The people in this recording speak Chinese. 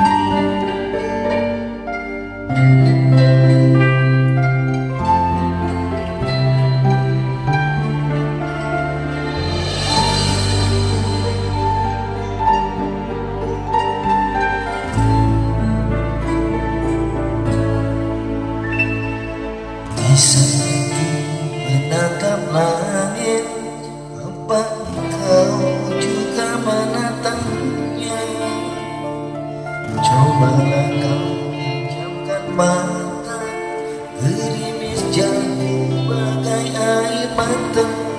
menatap Terima kasih.